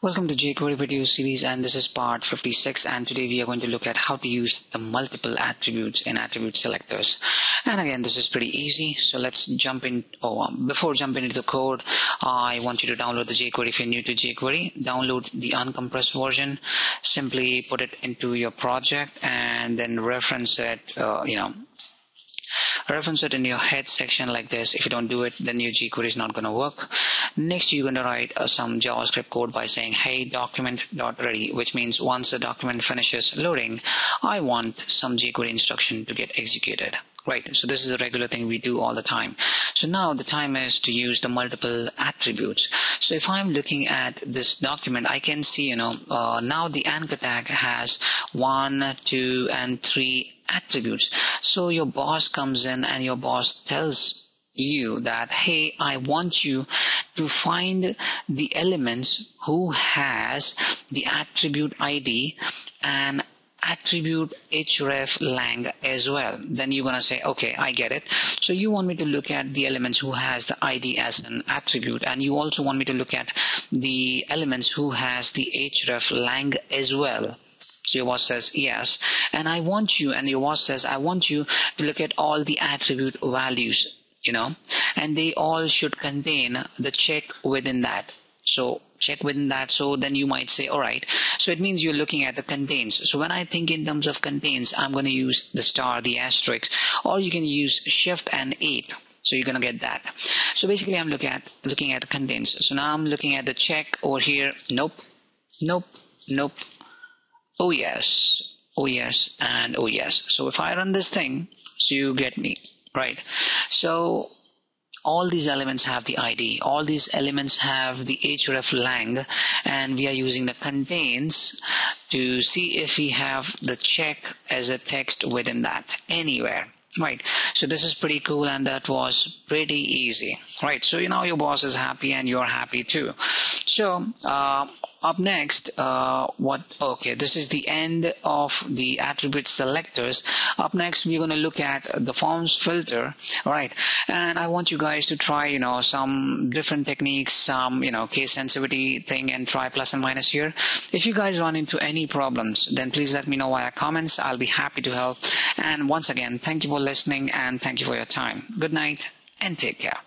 Welcome to jQuery video series and this is part 56 and today we are going to look at how to use the multiple attributes in attribute selectors. And again this is pretty easy so let's jump in oh um, before jumping into the code I want you to download the jQuery if you're new to jQuery download the uncompressed version. Simply put it into your project and then reference it uh, you know reference it in your head section like this. If you don't do it then your jQuery is not going to work. Next you're going to write uh, some JavaScript code by saying hey document dot ready which means once the document finishes loading I want some jQuery instruction to get executed right? So this is a regular thing we do all the time so now the time is to use the multiple attributes. So if I'm looking at this document I can see you know uh, now the anchor tag has one two and three attributes. So your boss comes in and your boss tells you that hey I want you to find the elements who has the attribute ID and attribute href lang as well then you're gonna say okay I get it so you want me to look at the elements who has the ID as an attribute and you also want me to look at the elements who has the href lang as well so your boss says yes. And I want you, and your boss says, I want you to look at all the attribute values, you know, and they all should contain the check within that. So check within that. So then you might say, all right. So it means you're looking at the contains. So when I think in terms of contains, I'm going to use the star, the asterisk, or you can use shift and eight so you're gonna get that. So basically I'm looking at looking at the contains. So now I'm looking at the check over here. Nope. Nope. Nope. Oh yes. Oh yes and oh yes. So if I run this thing so you get me right? So all these elements have the ID all these elements have the href lang and we are using the contains to see if we have the check as a text within that anywhere right? So this is pretty cool and that was pretty easy right? So you know your boss is happy and you're happy too. So uh, up next uh, what okay this is the end of the attribute selectors. Up next we're going to look at the forms filter all right? And I want you guys to try you know some different techniques some you know case sensitivity thing and try plus and minus here. If you guys run into any problems then please let me know via comments. I'll be happy to help. And once again thank you for listening and thank you for your time. Good night and take care